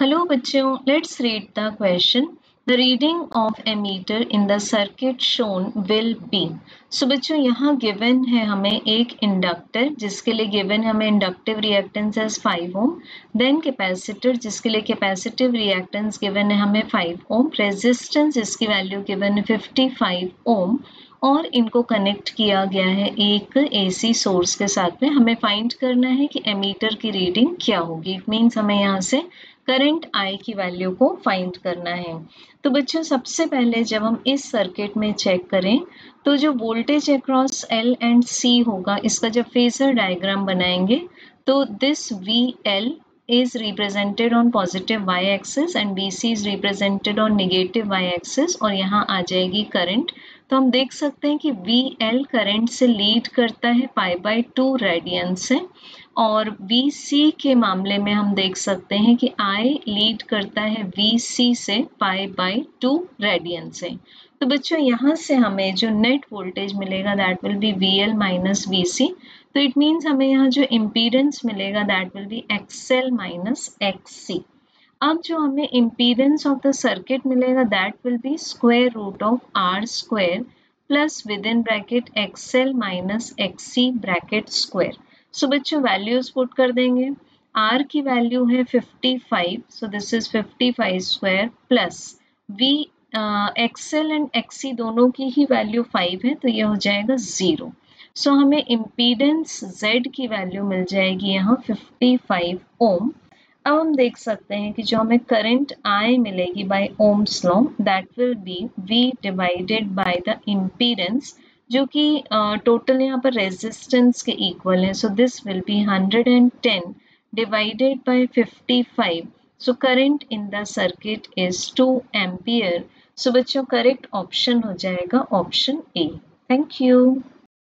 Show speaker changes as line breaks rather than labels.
Hello बच्चों, let's read the question. The reading of ammeter in the circuit shown will be. So बच्चों यहाँ given है हमें एक इंडक्टर जिसके लिए given है हमें inductive reactance as 5 ohm then capacitor जिसके लिए कैपेसिटिव रिएक्टेंस given है हमें 5 ओम रेजिस्टेंस इसकी वैल्यू given है 55 ओम और इनको कनेक्ट किया गया है एक एसी सोर्स के साथ में. हमें फाइंड करना है कि एमीटर की रीडिंग क्या होगी. इट मीन्स हमें यहाँ से करंट आई की वैल्यू को फाइंड करना है। तो बच्चों, सबसे पहले जब हम इस सर्किट में चेक करें तो जो voltage across L and C होगा, इसका जब फेजर डायग्राम बनाएँगे तो this V L is represented on positive y axis and BC is represented on negative y axis और यहाँ आ जाएगी करंट तो हम देख सकते हैं कि वी एल करेंट से लीड करता है पाई बाई टू रेडियन से, और वी सी के मामले में हम देख सकते हैं कि आई लीड करता है वी सी से पाई बाई टू रेडियन से। तो बच्चों, यहाँ से हमें जो नेट वोल्टेज मिलेगा that will be V L minus V C तो इट मीन्स हमें यहाँ जो इम्पीडेंस मिलेगा that will be XL minus X C अब जो हमें इम्पीडेंस ऑफ़ द सर्किट मिलेगा that will be square root of R square plus with in bracket XL minus X bracket square so बच्चों values put कर देंगे। Are की value है 55 so this is 55 square plus V XL and XC दोनों की ही value 5 है तो ये हो जाएगा ज़ीरो सो so, हमें इम्पीडेंस Z की वैल्यू मिल जाएगी यहाँ 55 ओम अब हम देख सकते हैं कि जो हमें करंट आई मिलेगी by Ohm's law that will be V divided by the impedance जो कि टोटल यहाँ पर रेजिस्टेंस के इक्वल है। So this will be 110 divided by 55 so current in the circuit is 2 ampere so बच्चों करेक्ट ऑप्शन हो जाएगा ऑप्शन ए थैंक यू